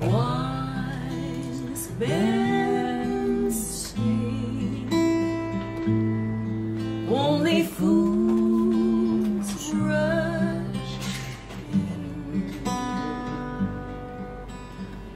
Wise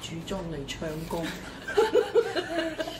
化住妝嚟唱歌，化住妝整斗笠。